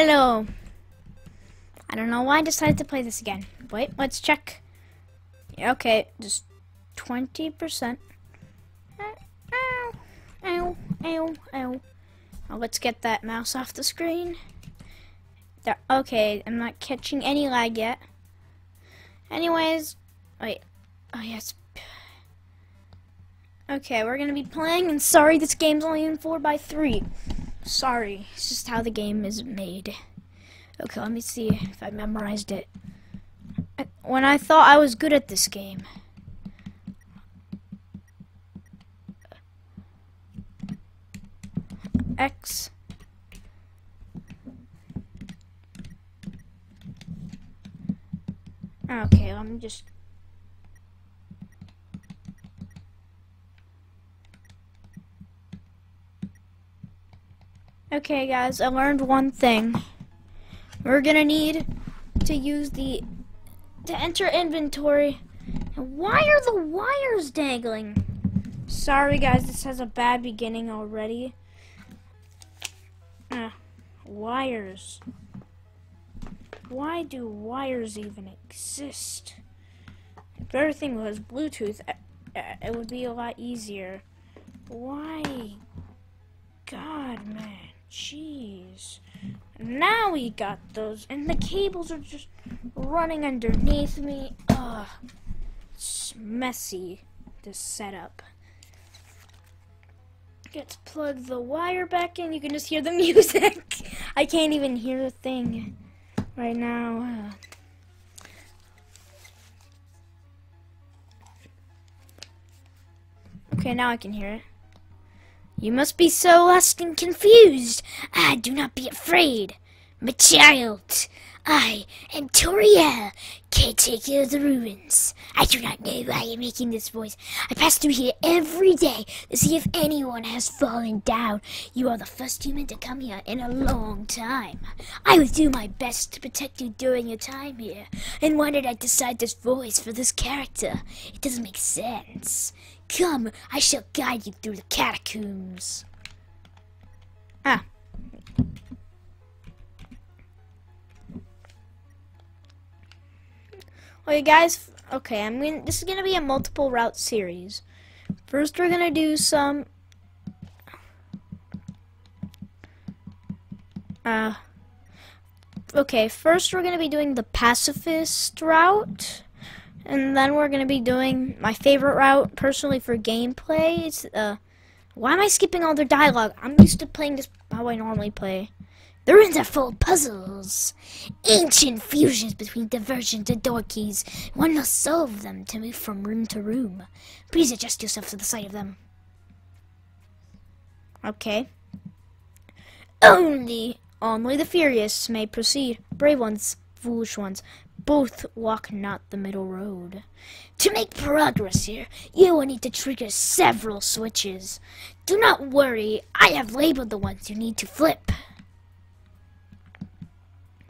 Hello. I don't know why I decided to play this again. Wait, let's check. Okay, just 20%. Ow, ow, ow, ow. Oh, let's get that mouse off the screen. There, okay, I'm not catching any lag yet. Anyways, wait. Oh, yes. Okay, we're gonna be playing, and sorry, this game's only in 4x3. Sorry, it's just how the game is made. Okay, let me see if I memorized it. When I thought I was good at this game. X. Okay, let me just Okay guys, I learned one thing. We're gonna need to use the to enter inventory. Why are the wires dangling? Sorry guys, this has a bad beginning already. Uh, wires. Why do wires even exist? If everything was Bluetooth, uh, uh, it would be a lot easier. Why? God, man. Jeez. Now we got those, and the cables are just running underneath me. Ugh. It's messy, this setup. Let's plug the wire back in. You can just hear the music. I can't even hear a thing right now. Okay, now I can hear it. You must be so lost and confused. Ah, do not be afraid. My child, I am Toriel, caretaker of the ruins. I do not know why I'm making this voice. I pass through here every day to see if anyone has fallen down. You are the first human to come here in a long time. I will do my best to protect you during your time here. And why did I decide this voice for this character? It doesn't make sense. Come, I shall guide you through the catacombs. Ah. Okay, guys. Okay, I'm going. This is gonna be a multiple route series. First, we're gonna do some. Uh. Okay, first we're gonna be doing the pacifist route. And then we're going to be doing my favorite route, personally, for gameplay. It's, uh, why am I skipping all their dialogue? I'm used to playing this how I normally play. The ruins are full of puzzles. Ancient fusions between divergent and door keys. One must solve them to move from room to room. Please adjust yourself to the sight of them. Okay. Only, only the furious may proceed. Brave ones, foolish ones, both walk not the middle road. To make progress here, you will need to trigger several switches. Do not worry, I have labeled the ones you need to flip.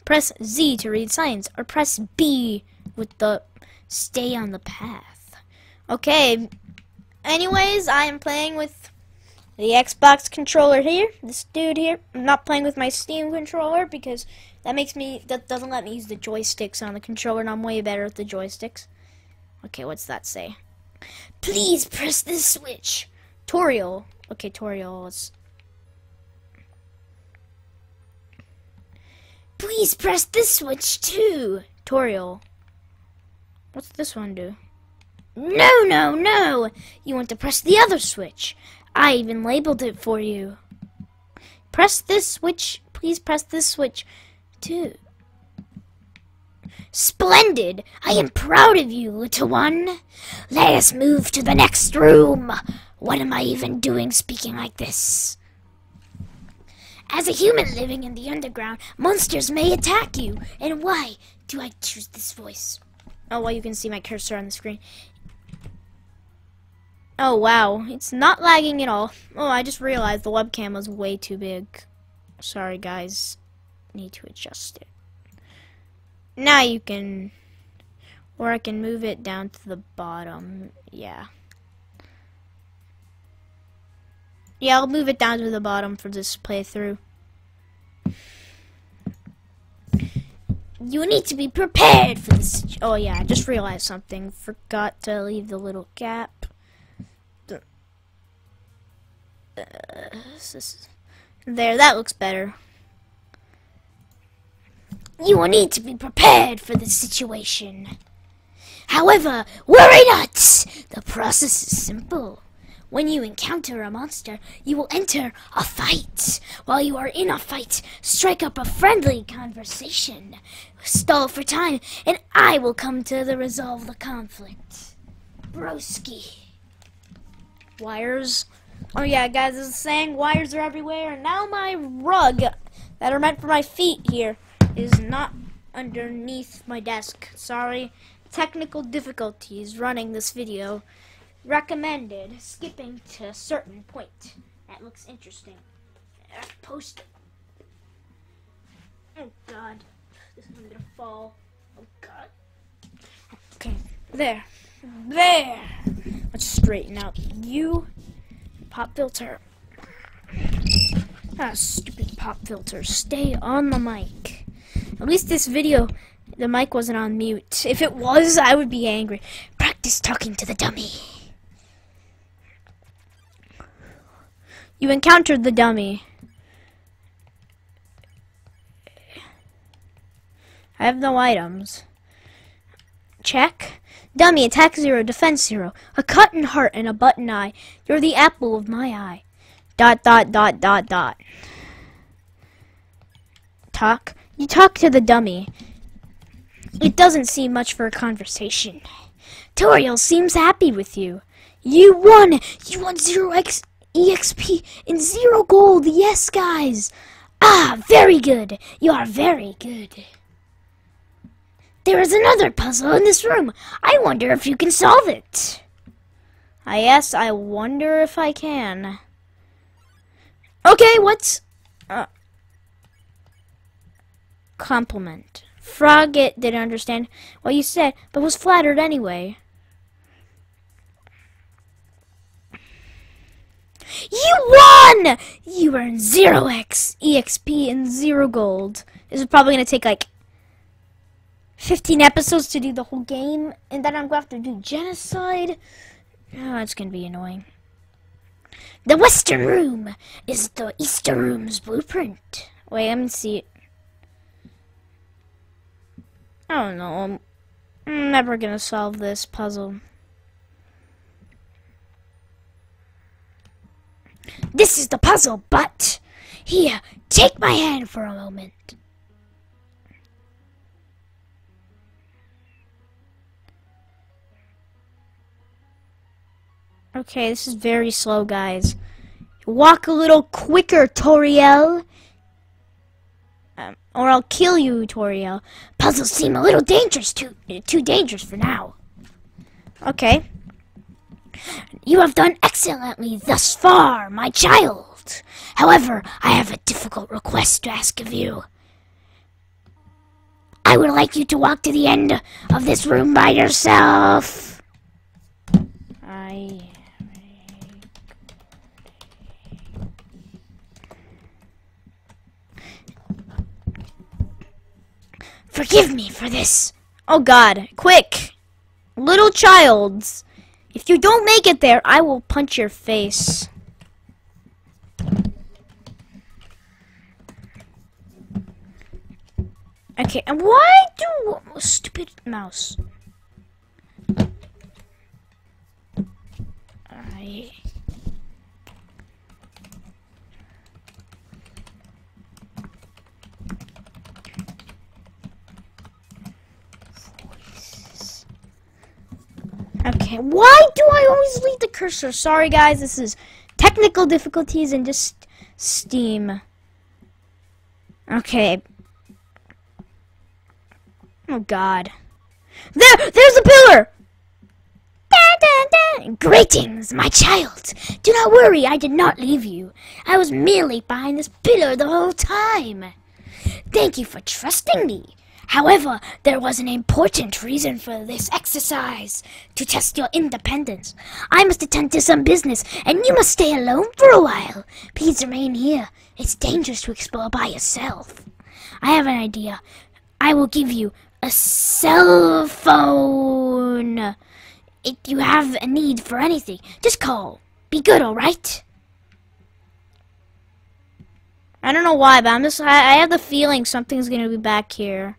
Press Z to read signs, or press B with the stay on the path. Okay, anyways, I am playing with the Xbox controller here, this dude here. I'm not playing with my Steam controller because that makes me, that doesn't let me use the joysticks on the controller, and I'm way better at the joysticks. Okay, what's that say? Please press this switch. Toriel. Okay, Toriel. Please press this switch too. Toriel. What's this one do? No, no, no! You want to press the other switch. I even labeled it for you. Press this switch. Please press this switch too. Splendid! I am proud of you, little one. Let us move to the next room. What am I even doing speaking like this? As a human living in the underground, monsters may attack you. And why do I choose this voice? Oh, well, you can see my cursor on the screen. Oh, wow. It's not lagging at all. Oh, I just realized the webcam was way too big. Sorry, guys need to adjust it. Now you can, or I can move it down to the bottom. Yeah. Yeah, I'll move it down to the bottom for this playthrough. You need to be prepared for this. Oh yeah, I just realized something. Forgot to leave the little gap. Uh, there, that looks better. You will need to be prepared for this situation. However, worry not! The process is simple. When you encounter a monster, you will enter a fight. While you are in a fight, strike up a friendly conversation. Stall for time, and I will come to the resolve the conflict. Broski. Wires. Oh yeah, guys, this is saying wires are everywhere, and now my rug that are meant for my feet here is not underneath my desk. Sorry. Technical difficulties running this video. Recommended skipping to a certain point. That looks interesting. Post it. Oh god. This is gonna fall. Oh god. Okay. There. There. Let's straighten out you. Pop filter. Ah, stupid pop filter. Stay on the mic. At least this video, the mic wasn't on mute. If it was, I would be angry. Practice talking to the dummy. You encountered the dummy. I have no items. Check. Dummy, attack zero, defense zero. A cut and heart and a button eye. You're the apple of my eye. Dot, dot, dot, dot, dot. Talk. You talk to the dummy. It doesn't seem much for a conversation. Toriel seems happy with you. You won! You won zero X EXP and zero gold! Yes, guys! Ah, very good! You are very good. There is another puzzle in this room. I wonder if you can solve it. I yes, I wonder if I can. Okay, what's uh, compliment? Froggit didn't understand what you said, but was flattered anyway. You won! You earned zero X EXP and zero gold. This is probably gonna take like 15 episodes to do the whole game, and then I'm gonna have to do genocide. Oh, it's gonna be annoying. The Western Room is the Eastern Room's blueprint. Wait, let me see it. I don't know. I'm, never gonna solve this puzzle. This is the puzzle, but here, take my hand for a moment. Okay, this is very slow, guys. Walk a little quicker, Toriel. Or I'll kill you, Toriel. Puzzles seem a little dangerous, too, too dangerous for now. Okay. You have done excellently thus far, my child. However, I have a difficult request to ask of you. I would like you to walk to the end of this room by yourself. I. Forgive me for this. Oh god, quick! Little childs! If you don't make it there, I will punch your face. Okay, and why do stupid mouse? I Okay, why do I always leave the cursor? Sorry guys, this is technical difficulties and just Steam. Okay. Oh god. There! There's a pillar! Greetings, my child. Do not worry, I did not leave you. I was merely behind this pillar the whole time. Thank you for trusting me. However, there was an important reason for this exercise to test your independence. I must attend to some business, and you must stay alone for a while. Please remain here. It's dangerous to explore by yourself. I have an idea. I will give you a cell phone. If you have a need for anything, just call. Be good, alright? I don't know why, but I'm just, I, I have the feeling something's gonna be back here.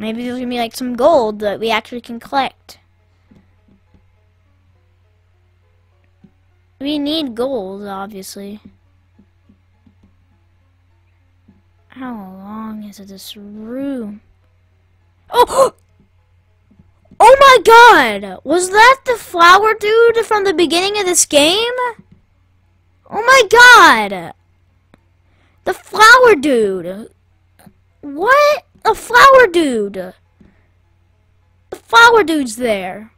Maybe there's gonna be like some gold that we actually can collect. We need gold, obviously. How long is this room? Oh! Oh my god! Was that the flower dude from the beginning of this game? Oh my god! The flower dude! What? A flower dude! The flower dude's there.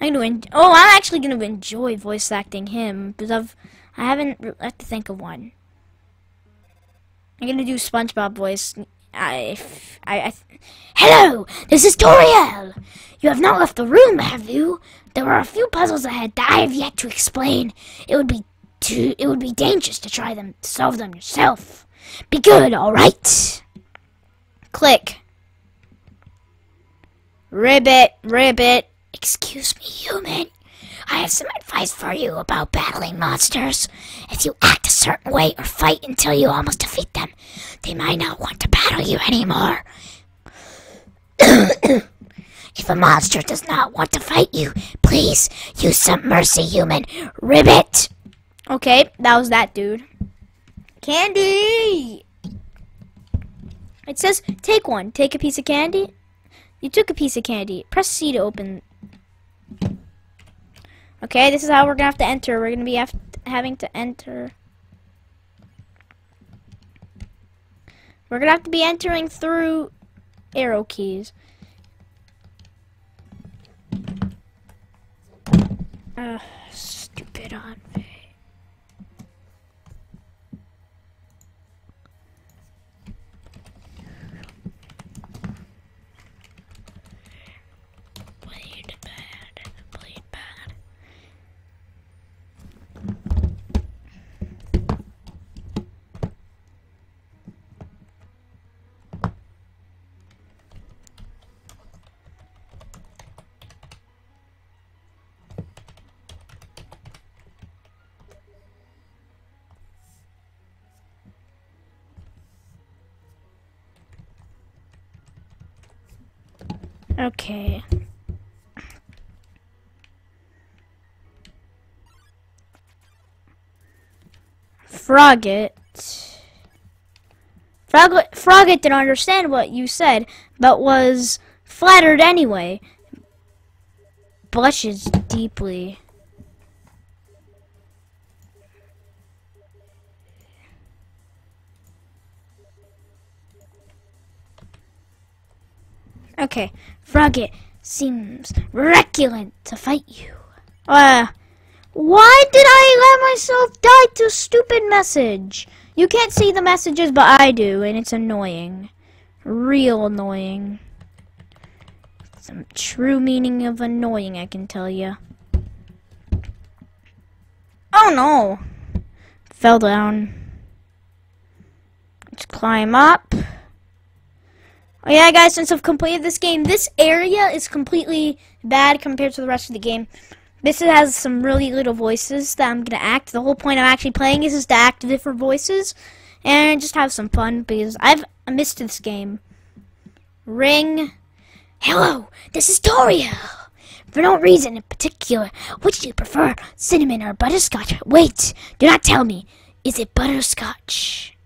I'm gonna oh, I'm actually gonna enjoy voice acting him because I've I haven't had to think of one. I'm gonna do SpongeBob voice. I, I, I hello, this is Toriel. You have not left the room, have you? There are a few puzzles ahead that I have yet to explain. It would be too, it would be dangerous to try them, to solve them yourself. Be good, all right? Click. Ribbit, ribbit. Excuse me, human. I have some advice for you about battling monsters. If you act a certain way or fight until you almost defeat them, they might not want to battle you anymore. if a monster does not want to fight you, please use some mercy, human. Ribbit! Okay, that was that dude. Candy! It says, take one. Take a piece of candy. You took a piece of candy. Press C to open Okay, this is how we're gonna have to enter. We're gonna be having to enter. We're gonna have to be entering through arrow keys. Stupid on. Okay. Froggit. Froggit, Froggit didn't understand what you said, but was flattered anyway. Blushes deeply. Okay, Froggit seems reluctant to fight you. Uh, why did I let myself die to a stupid message? You can't see the messages, but I do, and it's annoying. Real annoying. Some true meaning of annoying, I can tell you. Oh no! Fell down. Let's climb up. Oh yeah, guys, since I've completed this game, this area is completely bad compared to the rest of the game. This has some really little voices that I'm going to act. The whole point of actually playing is, is to act different voices and just have some fun because I've missed this game. Ring. Hello, this is Toriel. For no reason in particular, which do you prefer, cinnamon or butterscotch? Wait, do not tell me. Is it butterscotch?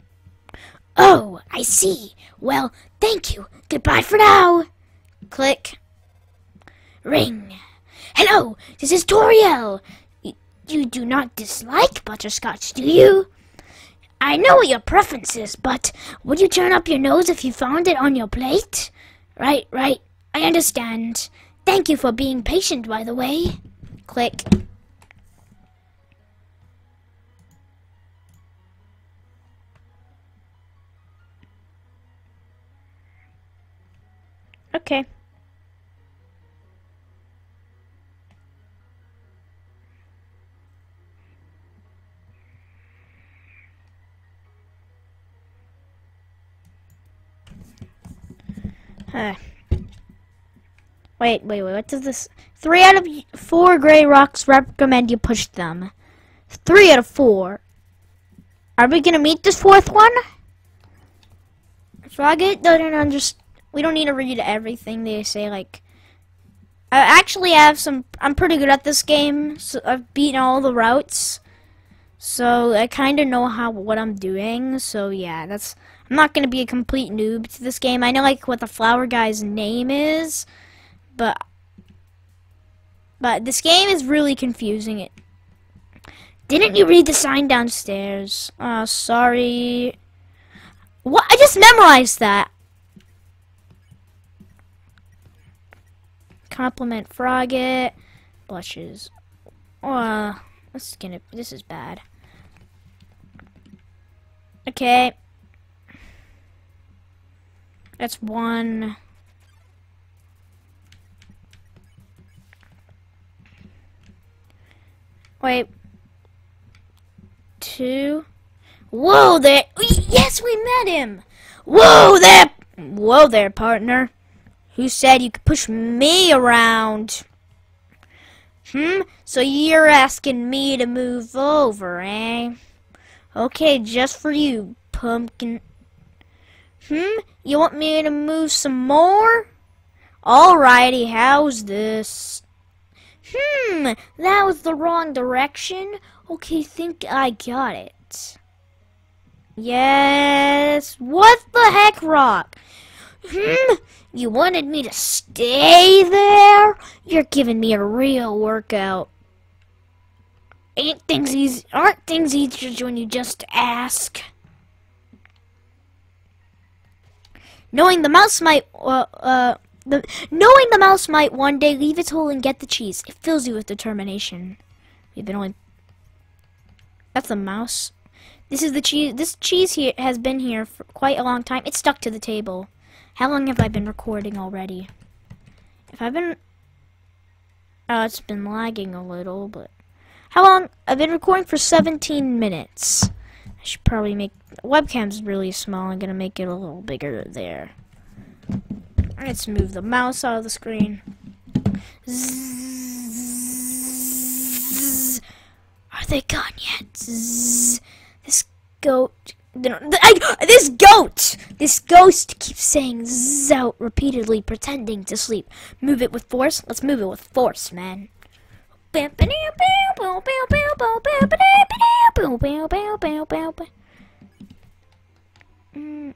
Oh, I see. Well, thank you. Goodbye for now. Click. Ring. Hello, this is Toriel. You, do not dislike butterscotch, do you? I know what your preference is, but would you turn up your nose if you found it on your plate? Right, right. I understand. Thank you for being patient, by the way. Click. Okay. Uh, wait, wait, wait. What does this? Three out of four gray rocks recommend you push them. Three out of four. Are we gonna meet this fourth one? Froggit doesn't understand. We don't need to read everything they say. Like, I actually have some. I'm pretty good at this game. So I've beaten all the routes. So I kind of know how what I'm doing. So yeah, that's. I'm not gonna be a complete noob to this game. I know like what the flower guy's name is, but but this game is really confusing. It. Didn't you read the sign downstairs? Oh, sorry. What? I just memorized that. Compliment Froggit. Blushes. Uh, this is gonna. This is bad. Okay. That's one. Wait. Two. Whoa there! Yes, we met him! Whoa there! Whoa there, partner. Who said you could push me around? Hmm? So you're asking me to move over, eh? Okay, just for you, pumpkin. Hmm? You want me to move some more? Alrighty, how's this? Hmm, that was the wrong direction. Okay, think I got it. Yes. What the heck, Rock? Hmm? You wanted me to stay there? You're giving me a real workout. Ain't things easy? Aren't things easier when you just ask? Knowing the mouse might, uh, uh, the, knowing the mouse might one day leave its hole and get the cheese, it fills you with determination. We've been only. That's the mouse. This is the cheese. This cheese here has been here for quite a long time. It's stuck to the table. How long have I been recording already? If I've been... Oh, it's been lagging a little, but... How long? I've been recording for 17 minutes. I should probably make... Webcam's really small. I'm going to make it a little bigger there. Let's move the mouse out of the screen. Zzz. Are they gone yet? Zzz goat. I, this goat! This ghost keeps saying zout repeatedly, pretending to sleep. Move it with force? Let's move it with force, man. Mm.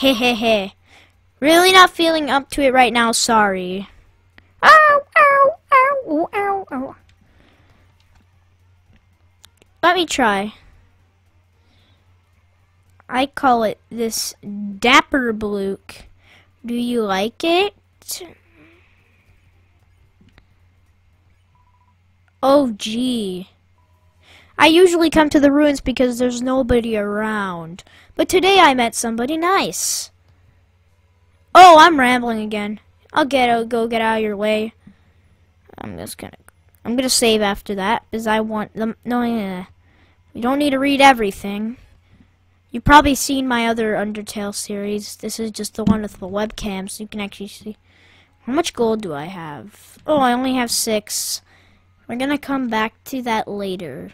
Hehehe. Really not feeling up to it right now, sorry. Ow, ow, ow, ow, ow. Let me try. I call it this Dapper Blook. Do you like it? Oh, gee. I usually come to the ruins because there's nobody around. But today I met somebody nice. Oh, I'm rambling again. I'll get I'll go get out of your way. I'm just gonna I'm gonna save after that because I want them. No, yeah, don't need to read everything. You've probably seen my other Undertale series. This is just the one with the webcam, so you can actually see. How much gold do I have? Oh, I only have six. We're gonna come back to that later.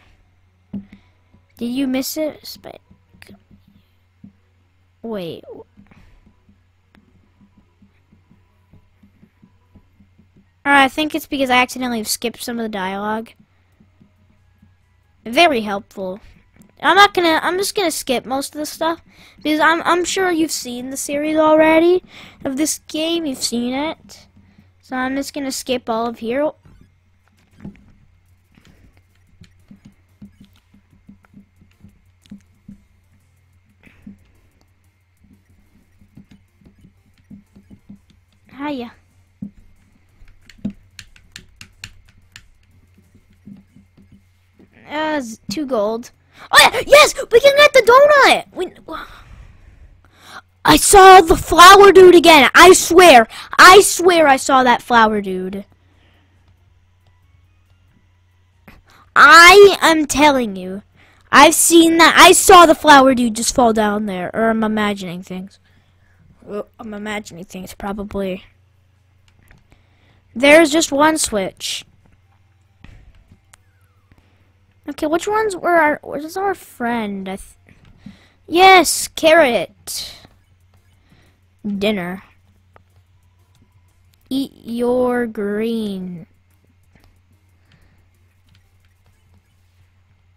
Did you miss it? Wait. I think it's because I accidentally skipped some of the dialogue. Very helpful. I'm not gonna. I'm just gonna skip most of the stuff because I'm. I'm sure you've seen the series already of this game. You've seen it, so I'm just gonna skip all of here. Hiya. Uh, two gold. Oh yeah, yes, we can get the donut. We, I saw the flower dude again. I swear, I swear, I saw that flower dude. I am telling you. I've seen that. I saw the flower dude just fall down there. Or I'm imagining things. Well, I'm imagining things, probably. There's just one switch. Okay, which ones were our... Where's our friend? Yes, carrot. Dinner. Eat your green.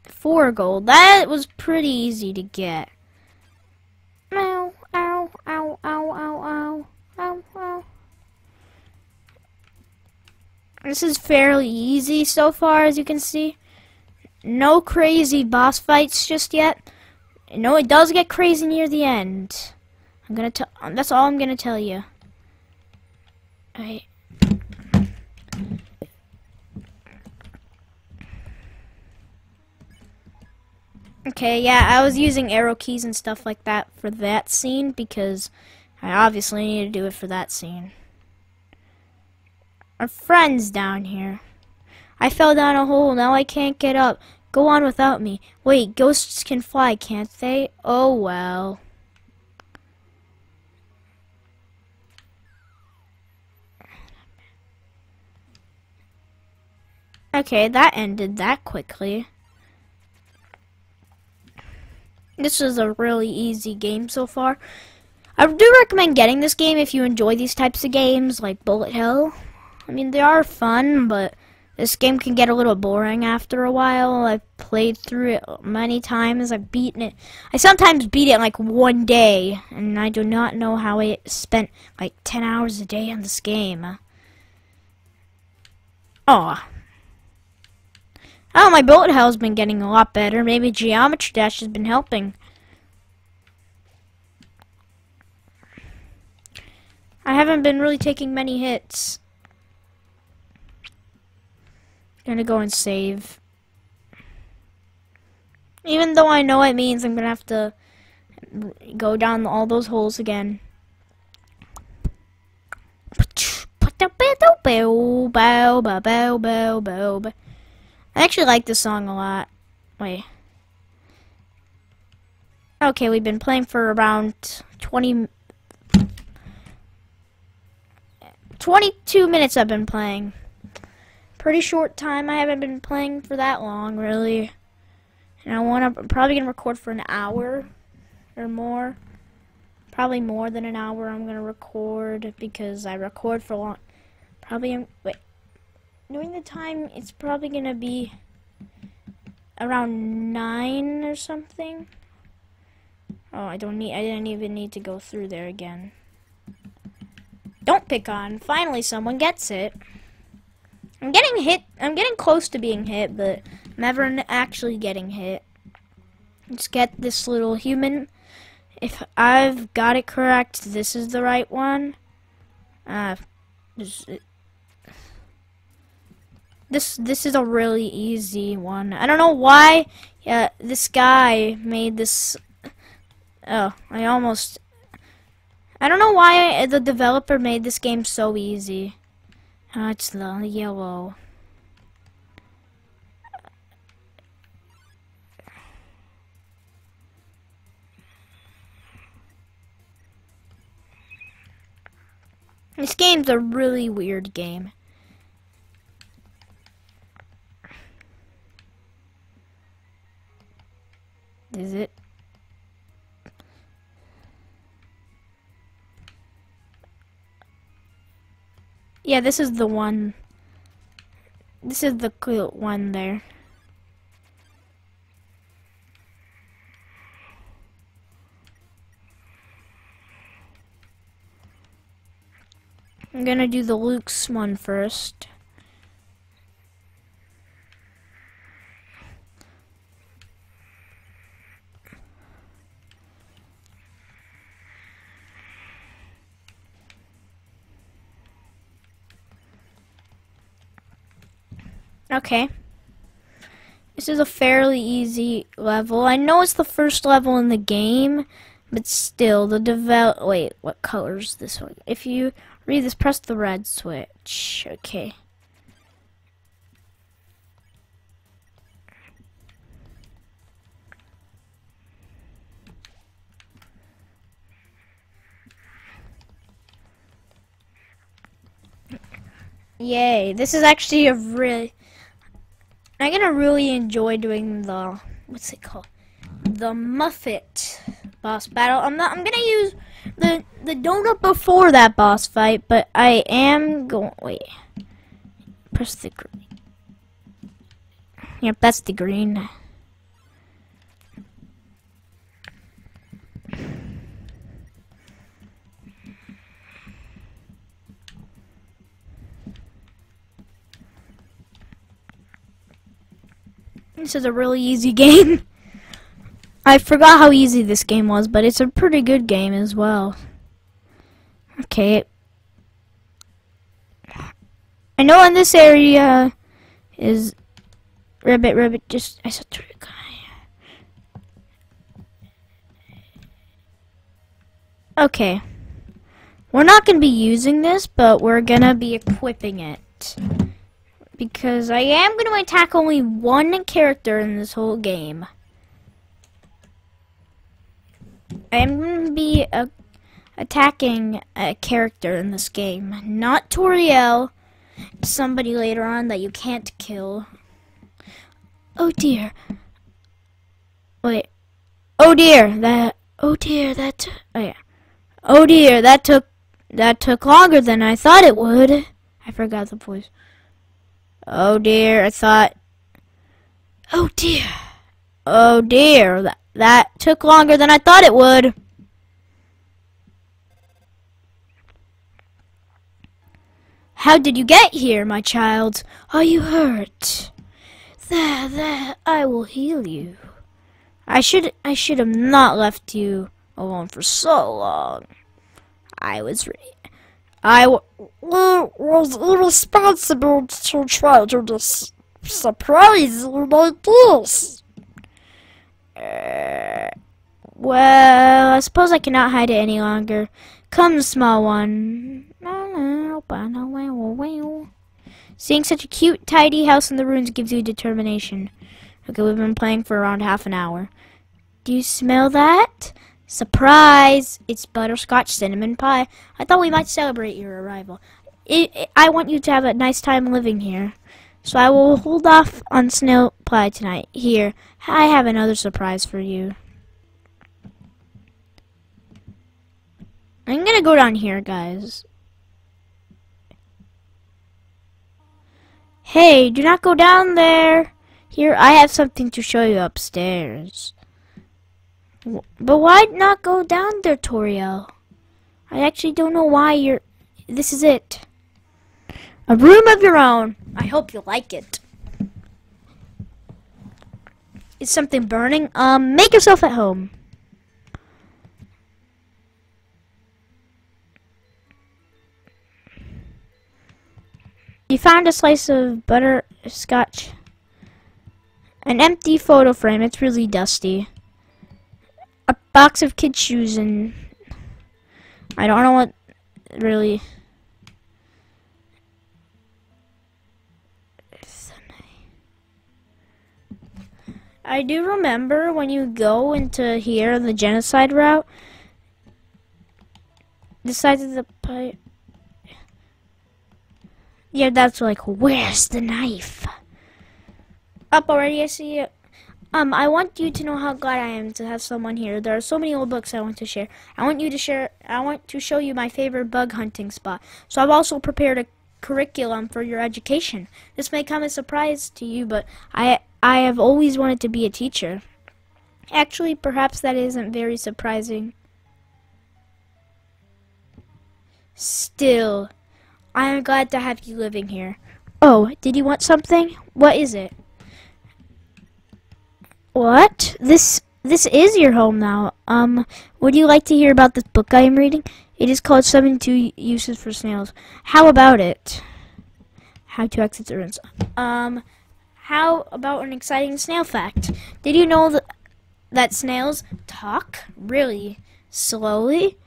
Four gold. That was pretty easy to get. Ow, ow, ow, ow, ow, ow, ow, ow. This is fairly easy so far, as you can see. No crazy boss fights just yet. No, it does get crazy near the end. I'm gonna tell. That's all I'm gonna tell you. I. Okay, yeah, I was using arrow keys and stuff like that for that scene because I obviously need to do it for that scene. Our friend's down here. I fell down a hole, now I can't get up. Go on without me. Wait, ghosts can fly, can't they? Oh well. Okay, that ended that quickly. This is a really easy game so far. I do recommend getting this game if you enjoy these types of games, like Bullet Hell. I mean, they are fun, but this game can get a little boring after a while. I've played through it many times. I've beaten it. I sometimes beat it like one day, and I do not know how I spent like 10 hours a day on this game. Oh, Oh, my bullet hell's been getting a lot better. Maybe Geometry Dash has been helping. I haven't been really taking many hits. Gonna go and save. Even though I know it means I'm gonna have to go down all those holes again. I actually like this song a lot. Wait. Okay, we've been playing for around 20... 22 minutes I've been playing. Pretty short time. I haven't been playing for that long, really. And I want to... I'm probably going to record for an hour or more. Probably more than an hour I'm going to record because I record for long... Probably... Um, wait during the time, it's probably gonna be around nine or something. Oh, I don't need. I didn't even need to go through there again. Don't pick on. Finally, someone gets it. I'm getting hit. I'm getting close to being hit, but I'm never actually getting hit. Let's get this little human. If I've got it correct, this is the right one. Uh, this this is a really easy one. I don't know why yeah, this guy made this. Oh, I almost. I don't know why the developer made this game so easy. Oh, it's the yellow. This game's a really weird game. Is it? Yeah, this is the one. This is the cool one there. I'm gonna do the Luke's one first. Okay. This is a fairly easy level. I know it's the first level in the game, but still, the develop. Wait, what color is this one? If you read this, press the red switch. Okay. Yay, this is actually a really I'm gonna really enjoy doing the... What's it called? The Muffet boss battle. I'm not... I'm gonna use the, the donut before that boss fight, but I am going... Wait. Press the green. Yep, that's the green. This is a really easy game. I forgot how easy this game was, but it's a pretty good game as well. Okay. I know in this area is Rabbit Rabbit just I saw three guy. Okay. We're not going to be using this, but we're going to be equipping it because I am going to attack only one character in this whole game. I am going to be attacking a character in this game, not Toriel, somebody later on that you can't kill. Oh dear. Wait. Oh dear, that, oh dear, that, oh yeah. Oh dear, that took, that took longer than I thought it would. I forgot the voice. Oh dear, I thought. Oh dear. Oh dear, that, that took longer than I thought it would. How did you get here, my child? Are you hurt? There, there, I will heal you. I should, I should have not left you alone for so long. I was I was irresponsible to try to surprise you like this. Uh, well, I suppose I cannot hide it any longer. Come, small one. Seeing such a cute, tidy house in the ruins gives you determination. Okay, we've been playing for around half an hour. Do you smell that? Surprise! It's butterscotch cinnamon pie. I thought we might celebrate your arrival. It, it, I want you to have a nice time living here. So I will hold off on snail pie tonight. Here, I have another surprise for you. I'm gonna go down here, guys. Hey, do not go down there. Here, I have something to show you upstairs. But why not go down there, Toriel? I actually don't know why you're... This is it. A room of your own. I hope you like it. Is something burning? Um, make yourself at home. You found a slice of butterscotch. An empty photo frame. It's really dusty box of kid shoes and I don't know what really I do remember when you go into here the genocide route the size of the pipe. Yeah that's like where's the knife? Up already I see it um, I want you to know how glad I am to have someone here. There are so many old books I want to share. I want you to share. I want to show you my favorite bug hunting spot. So I've also prepared a curriculum for your education. This may come as a surprise to you, but I I have always wanted to be a teacher. Actually, perhaps that isn't very surprising. Still, I am glad to have you living here. Oh, did you want something? What is it? What? This this is your home now. Um, would you like to hear about this book I am reading? It is called 72 Uses for Snails. How about it? How to exit the ruins. Um, how about an exciting snail fact? Did you know that, that snails talk really slowly?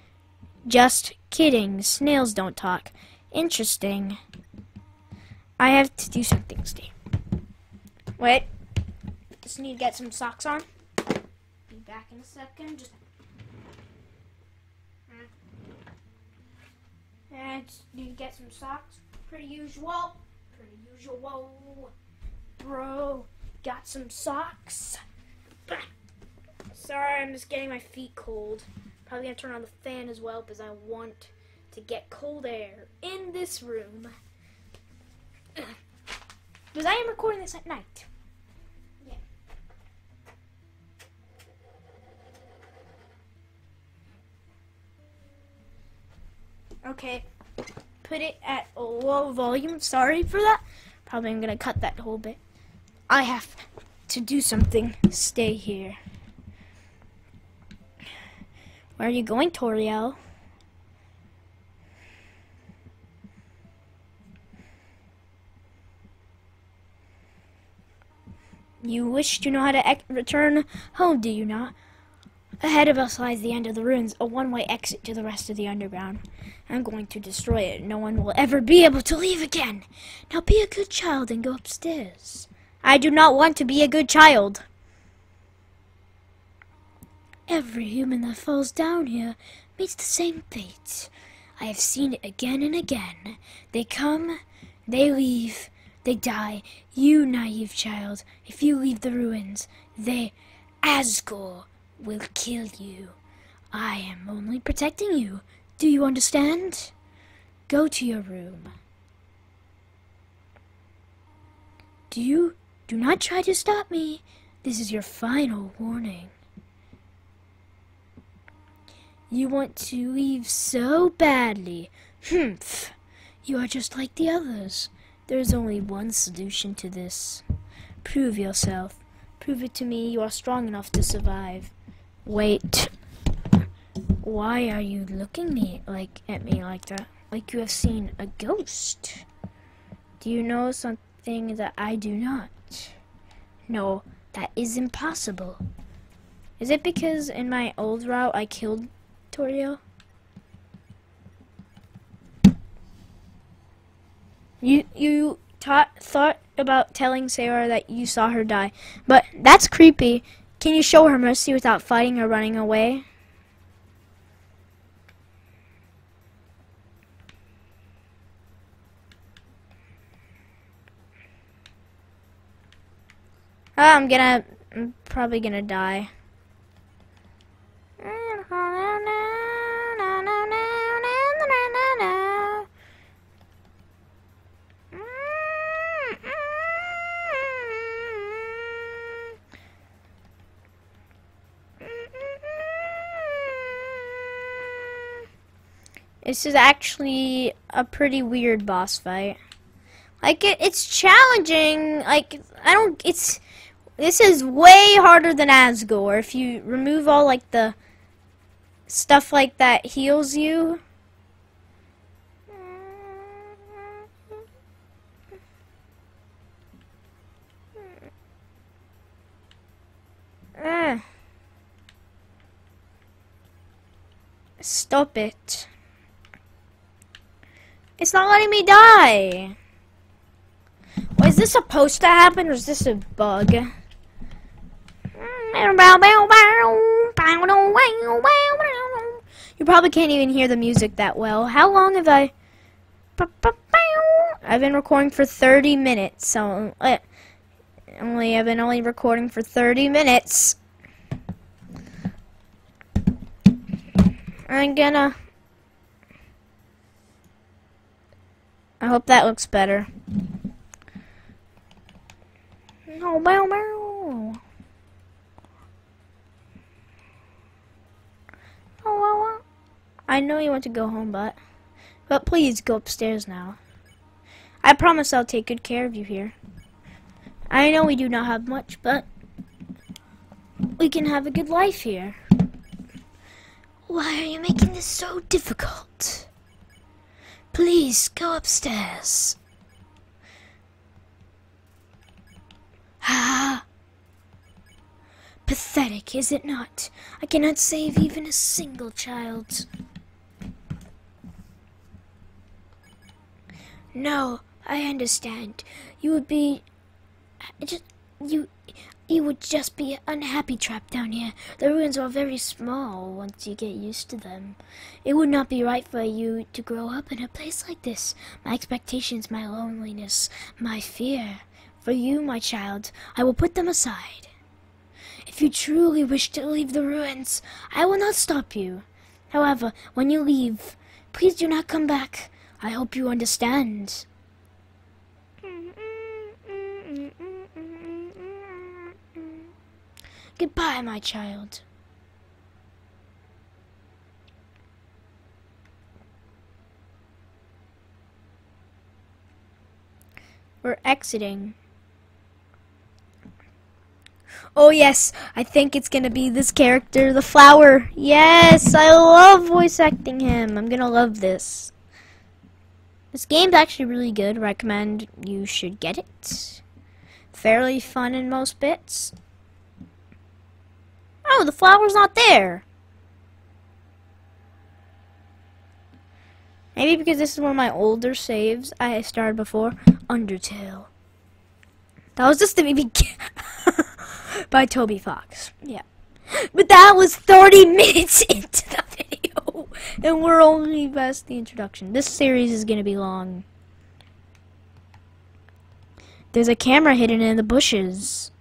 Just kidding. Snails don't talk. Interesting. I have to do something, Steve. Wait. Just need to get some socks on. Be back in a second. Just. And just need to get some socks. Pretty usual. Per usual. Bro, got some socks. Sorry, I'm just getting my feet cold. Probably gonna turn on the fan as well because I want to get cold air in this room. Because I am recording this at night. Okay, put it at a low volume. Sorry for that. Probably I'm gonna cut that whole bit. I have to do something. Stay here. Where are you going, Toriel? You wish to know how to return home, do you not? Ahead of us lies the end of the ruins, a one-way exit to the rest of the underground. I'm going to destroy it. No one will ever be able to leave again. Now be a good child and go upstairs. I do not want to be a good child. Every human that falls down here meets the same fate. I have seen it again and again. They come, they leave, they die. You naive child, if you leave the ruins, they, Asgore, will kill you. I am only protecting you. Do you understand? Go to your room. Do you do not try to stop me. This is your final warning. You want to leave so badly. Humph. You are just like the others. There's only one solution to this. Prove yourself. Prove it to me you are strong enough to survive. Wait. Why are you looking me like at me like that? Like you have seen a ghost? Do you know something that I do not? No, that is impossible. Is it because in my old route I killed Toriel? You you taught, thought about telling Sarah that you saw her die, but that's creepy. Can you show her mercy without fighting or running away? Oh, I'm gonna, I'm probably gonna die. This is actually a pretty weird boss fight. Like it, it's challenging. Like I don't. It's this is way harder than Asgore. If you remove all like the stuff like that heals you. Uh. Stop it. It's not letting me die. Well, is this supposed to happen or is this a bug? You probably can't even hear the music that well. How long have I... I've been recording for 30 minutes, so... Uh, only I've been only recording for 30 minutes. I'm gonna... I hope that looks better. No, bow, bow. Oh, oh, oh. I know you want to go home, but... But please, go upstairs now. I promise I'll take good care of you here. I know we do not have much, but... We can have a good life here. Why are you making this so difficult? Please go upstairs. Ah! Pathetic, is it not? I cannot save even a single child. No, I understand. You would be just you you would just be unhappy trapped down here. The ruins are very small once you get used to them. It would not be right for you to grow up in a place like this. My expectations, my loneliness, my fear. For you, my child, I will put them aside. If you truly wish to leave the ruins, I will not stop you. However, when you leave, please do not come back. I hope you understand. Goodbye, my child. We're exiting. Oh yes, I think it's gonna be this character, the flower. Yes, I love voice acting him. I'm gonna love this. This game's actually really good. Recommend you should get it. Fairly fun in most bits. Oh, the flower's not there. Maybe because this is one of my older saves I started before. Undertale. That was just the beginning by Toby Fox. Yeah. But that was 30 minutes into the video. And we're only past the introduction. This series is going to be long. There's a camera hidden in the bushes.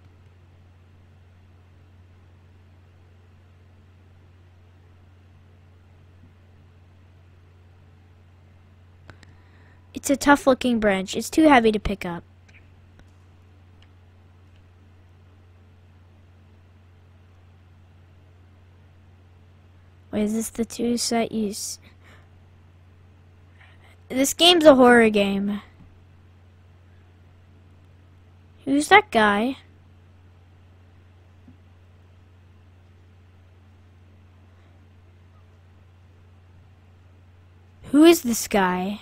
It's a tough looking branch. It's too heavy to pick up. Wait, is this the two set use? This game's a horror game. Who's that guy? Who is this guy?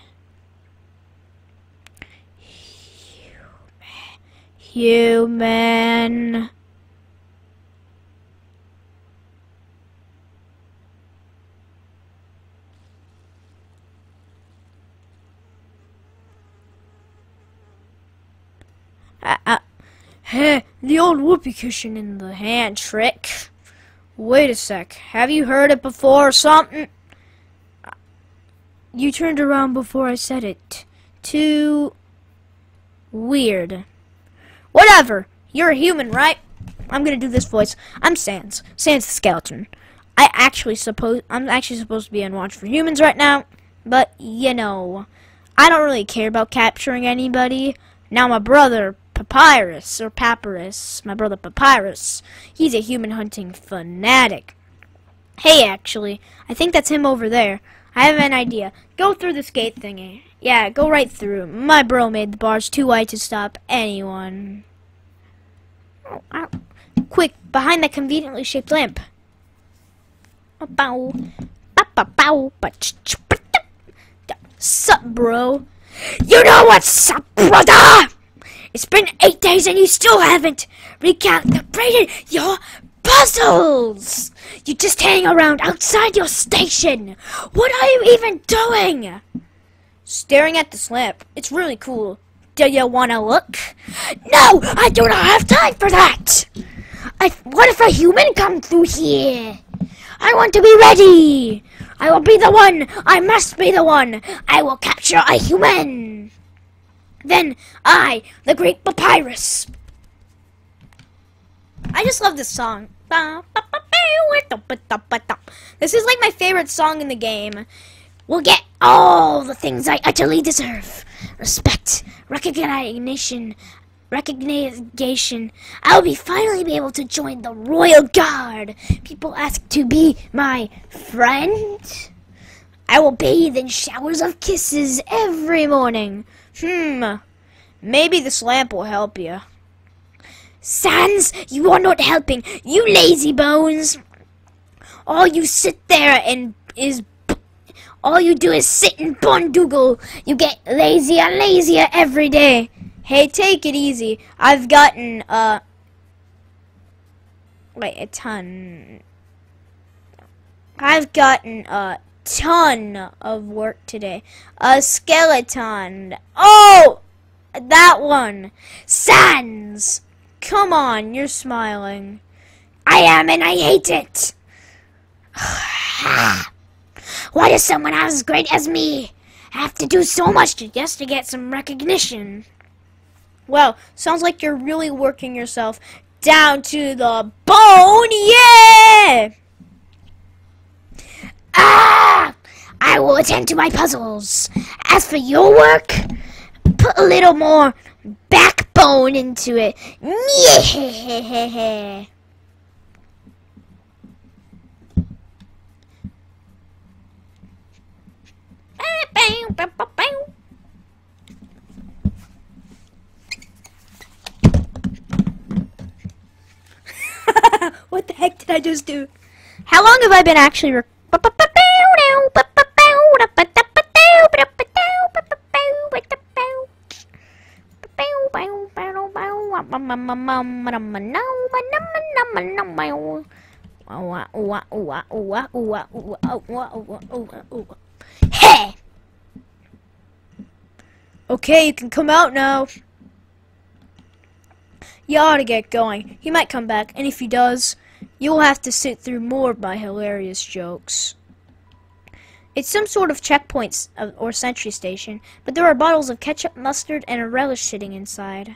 Human. Uh, uh, hey, the old whoopee cushion in the hand trick. Wait a sec. Have you heard it before or something? You turned around before I said it. Too weird. Whatever. You're a human, right? I'm gonna do this voice. I'm Sans. Sans the skeleton. I actually suppose I'm actually supposed to be on watch for humans right now, but you know, I don't really care about capturing anybody. Now my brother Papyrus or Papyrus, my brother Papyrus, he's a human hunting fanatic. Hey, actually, I think that's him over there. I have an idea. Go through this gate thingy. Yeah, go right through. My bro made the bars too wide to stop anyone. Ow. Quick, behind that conveniently shaped lamp. Bow. Bow. Sup, bro? You know what's up, brother? It's been eight days and you still haven't recalibrated your puzzles! You just hang around outside your station! What are you even doing? Staring at this lamp. It's really cool. Do you want to look? No! I do not have time for that! I, what if a human comes through here? I want to be ready! I will be the one! I must be the one! I will capture a human! Then I, the great papyrus. I just love this song. This is like my favorite song in the game. We'll get all the things I utterly deserve. Respect, recognition, recognition. I'll be finally be able to join the Royal Guard. People ask to be my friend. I will bathe in showers of kisses every morning. Hmm. Maybe this lamp will help you. Sans, you are not helping. You lazy bones. All you sit there and is all you do is sit and bondoogle. You get lazier and lazier every day. Hey, take it easy. I've gotten uh wait a ton. I've gotten a ton of work today. A skeleton. Oh, that one. Sans. Come on, you're smiling. I am, and I hate it. Why does someone as great as me have to do so much just to get some recognition? Well, sounds like you're really working yourself down to the bone. Yeah! Ah! I will attend to my puzzles. As for your work, put a little more backbone into it. Yeah! what the heck did I just do? How long have I been actually Hey! Okay, you can come out now. You ought to get going. He might come back, and if he does, you'll have to sit through more of my hilarious jokes. It's some sort of checkpoint uh, or sentry station, but there are bottles of ketchup, mustard, and a relish sitting inside.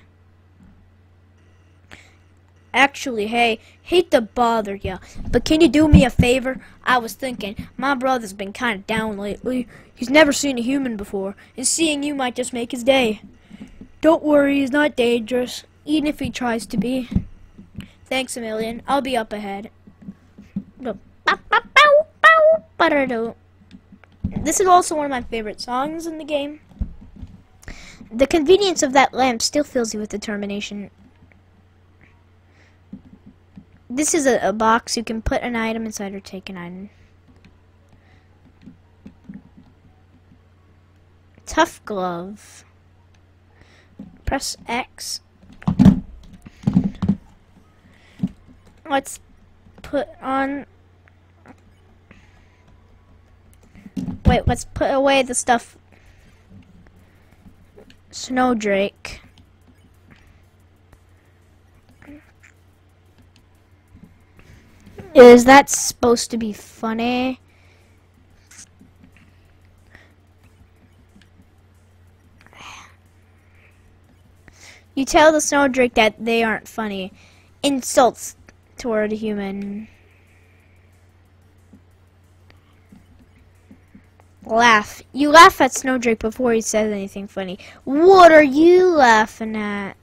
Actually, hey, hate to bother ya, but can you do me a favor? I was thinking, my brother's been kind of down lately. He's never seen a human before, and seeing you might just make his day. Don't worry, he's not dangerous, even if he tries to be. Thanks a million. I'll be up ahead. This is also one of my favorite songs in the game. The convenience of that lamp still fills you with determination. This is a, a box. You can put an item inside or take an item. Tough glove. Press X. Let's put on... Wait, let's put away the stuff. Snowdrake. Is that supposed to be funny? You tell the Snowdrake that they aren't funny. Insults toward a human. Laugh. You laugh at Snowdrake before he says anything funny. What are you laughing at?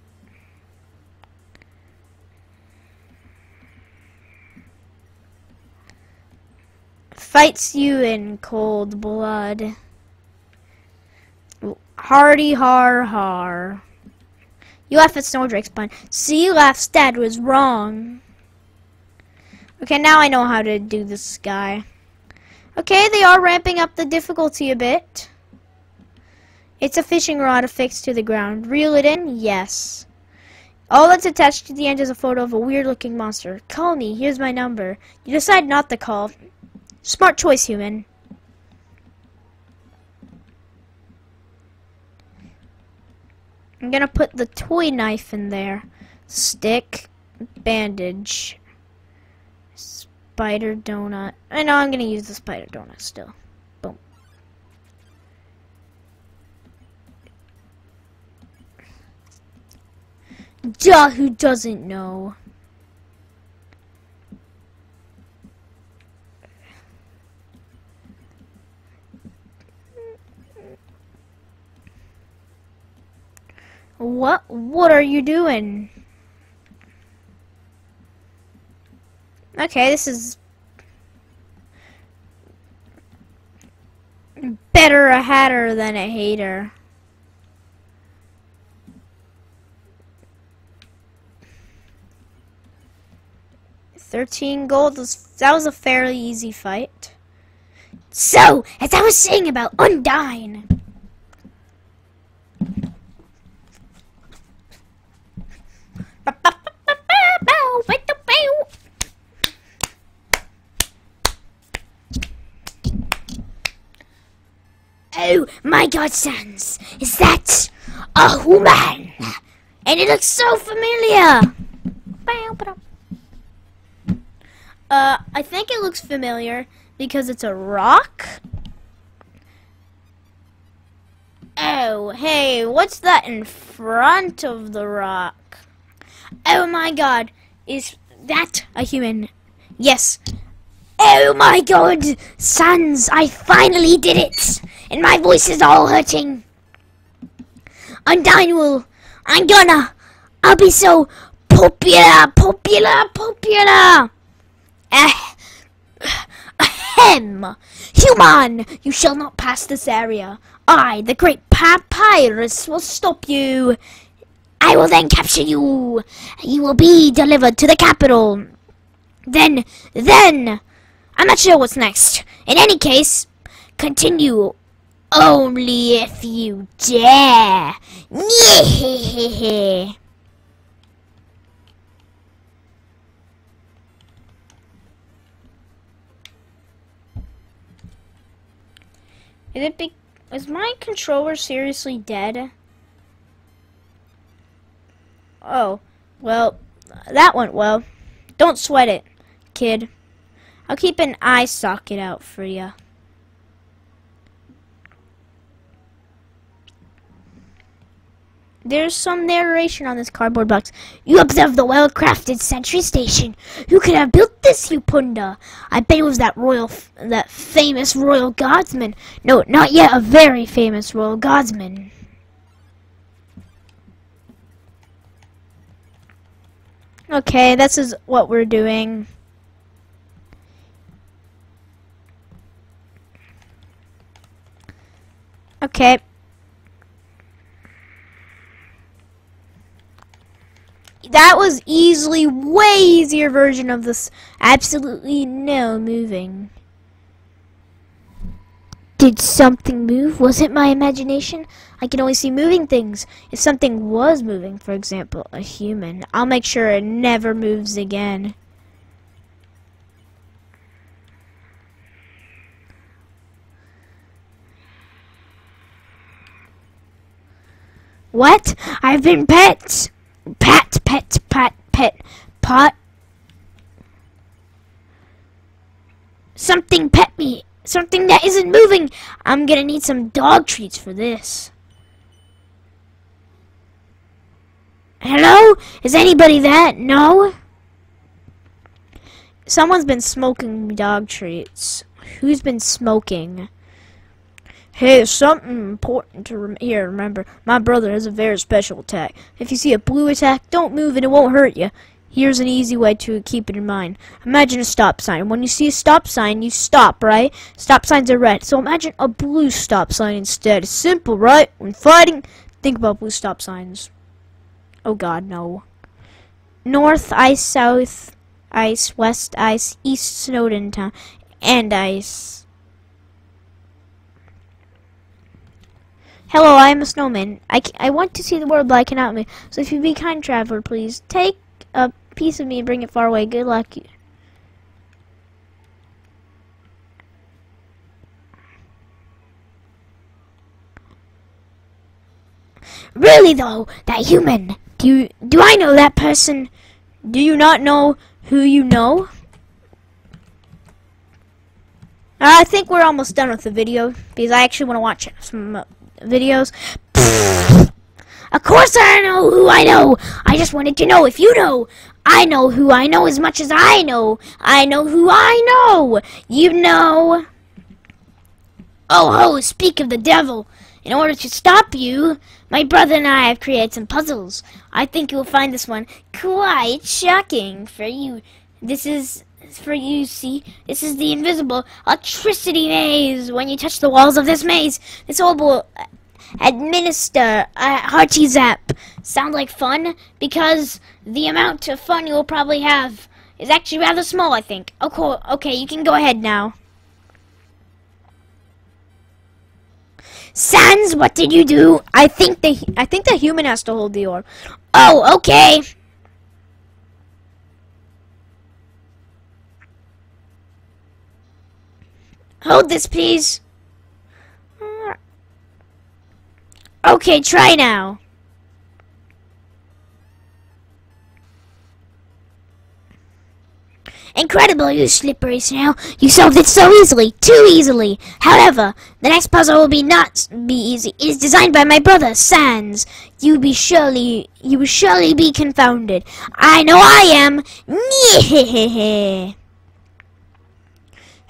Fights you in cold blood. Hardy har har. You laugh at Snowdrake's pun. See, laughs dad was wrong. Okay, now I know how to do this guy. Okay, they are ramping up the difficulty a bit. It's a fishing rod affixed to the ground. Reel it in? Yes. All that's attached to the end is a photo of a weird-looking monster. Call me. Here's my number. You decide not to call. Smart choice, human. I'm gonna put the toy knife in there. Stick, bandage, spider donut. I know I'm gonna use the spider donut still. Boom. Duh, who doesn't know? What? What are you doing? Okay, this is better a hatter than a hater. Thirteen gold. That was a fairly easy fight. So, as I was saying about Undyne. My godsons, is that a human? And it looks so familiar. Uh, I think it looks familiar because it's a rock. Oh, hey, what's that in front of the rock? Oh my god, is that a human? Yes. Oh my god, Sans, I finally did it! And my voice is all hurting. Undyne will. I'm gonna. I'll be so popular, popular, popular. Ah, ahem. Human, you shall not pass this area. I, the great papyrus, will stop you. I will then capture you. You will be delivered to the capital. Then, then, I'm not sure what's next. In any case, continue only if you dare. Is it be is my controller seriously dead? Oh, well, that went well. Don't sweat it, kid. I'll keep an eye socket out for you. There's some narration on this cardboard box. You observe the well-crafted sentry station. Who could have built this, Upunda? I bet it was that royal, that famous royal guardsman. No, not yet a very famous royal guardsman. Okay, this is what we're doing. Okay. that was easily way easier version of this absolutely no moving. Did something move? Was it my imagination? I can only see moving things. If something was moving, for example, a human, I'll make sure it never moves again. What? I've been pet! Pat, pet, pat, pet, pot. Something pet me. Something that isn't moving. I'm gonna need some dog treats for this. Hello? Is anybody that? No? Someone's been smoking dog treats. Who's been smoking? Hey, something important to rem here. Remember, my brother has a very special attack. If you see a blue attack, don't move and it won't hurt you. Here's an easy way to keep it in mind. Imagine a stop sign. When you see a stop sign, you stop, right? Stop signs are red. So imagine a blue stop sign instead. Simple, right? When fighting, think about blue stop signs. Oh god, no. North ice, south ice, west ice, east Snowdin town, and ice. Hello, I am a snowman. I, I want to see the world, but I cannot move. So if you be kind traveler, please take a piece of me and bring it far away. Good luck. Really though, that human. Do you do I know that person? Do you not know who you know? I think we're almost done with the video because I actually want to watch some videos. of course I know who I know. I just wanted to know if you know. I know who I know as much as I know. I know who I know. You know. Oh ho, speak of the devil. In order to stop you, my brother and I have created some puzzles. I think you will find this one quite shocking for you. This is for you, see? This is the invisible electricity maze. When you touch the walls of this maze, this orb will uh, administer a hearty zap. Sound like fun? Because the amount of fun you will probably have is actually rather small, I think. Cool. Okay, you can go ahead now. Sans, what did you do? I think the I think the human has to hold the orb. Oh, okay. Hold this, please. Okay, try now. Incredible, you slippery snail. You solved it so easily, too easily. However, the next puzzle will be not be easy. It is designed by my brother, Sans. You be surely, you will surely be confounded. I know I am.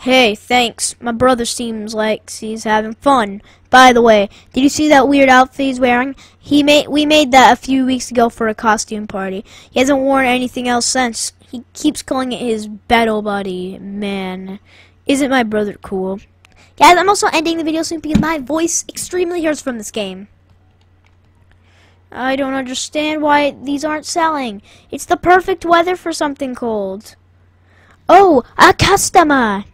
Hey, thanks. My brother seems like he's having fun. By the way, did you see that weird outfit he's wearing? He made we made that a few weeks ago for a costume party. He hasn't worn anything else since. He keeps calling it his battle body. Man, isn't my brother cool? Guys, I'm also ending the video soon because my voice extremely hurts from this game. I don't understand why these aren't selling. It's the perfect weather for something cold. Oh, a customer!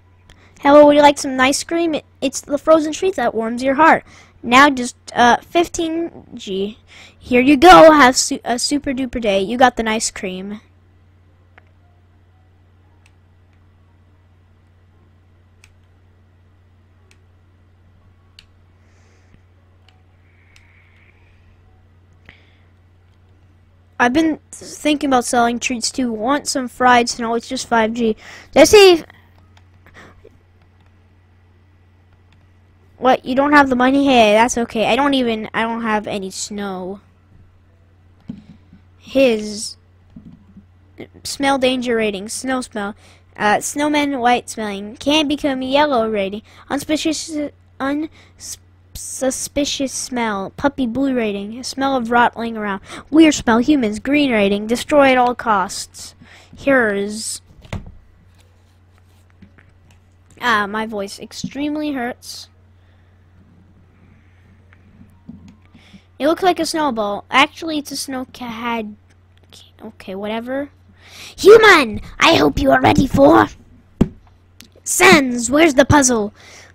Hello, would you like some ice cream? It, it's the frozen treat that warms your heart. Now just uh 15G. Here you go. Have su a super duper day. You got the nice cream. I've been thinking about selling treats too. Want some fried snow? It's just 5G. Did I say What? You don't have the money? Hey, that's okay. I don't even, I don't have any snow. His smell danger rating, snow smell. Uh, snowman white smelling can become yellow rating. Unsuspicious, unsuspicious smell. Puppy blue rating. Smell of rotting around. Weird smell. Humans green rating. Destroy at all costs. Here's. Ah, my voice extremely hurts. It looks like a snowball. Actually, it's a snow cat. Okay, whatever. Human! I hope you are ready for... Sans, where's the puzzle?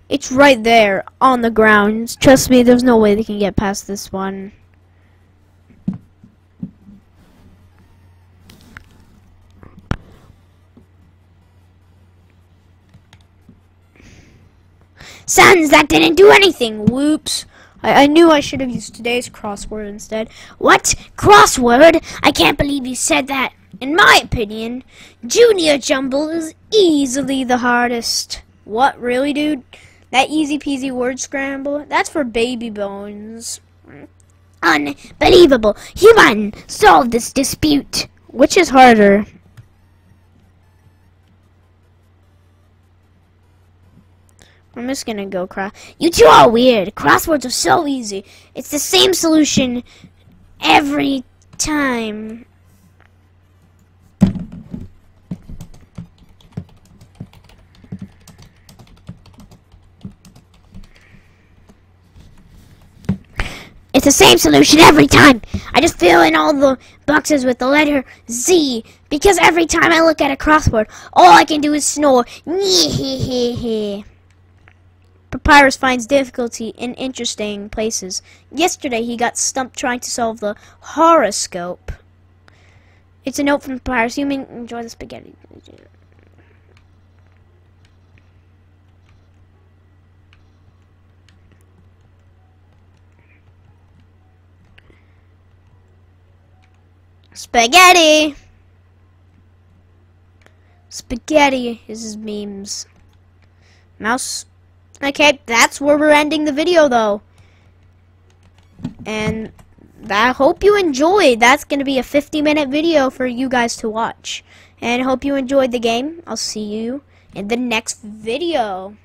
It's right there, on the ground. Trust me, there's no way they can get past this one. Sans, that didn't do anything. Whoops. I, I knew I should have used today's crossword instead. What? Crossword? I can't believe you said that. In my opinion, Junior Jumble is easily the hardest. What, really, dude? That easy peasy word scramble? That's for baby bones. Unbelievable. Human, solve this dispute. Which is harder? I'm just gonna go cross. You two are weird. Crosswords are so easy. It's the same solution every time. It's the same solution every time. I just fill in all the boxes with the letter Z because every time I look at a crossword, all I can do is snore. Papyrus finds difficulty in interesting places. Yesterday he got stumped trying to solve the horoscope. It's a note from Papyrus. You may enjoy the spaghetti. Spaghetti! Spaghetti is his memes. Mouse Okay, that's where we're ending the video, though. And I hope you enjoyed. That's going to be a 50-minute video for you guys to watch. And hope you enjoyed the game. I'll see you in the next video.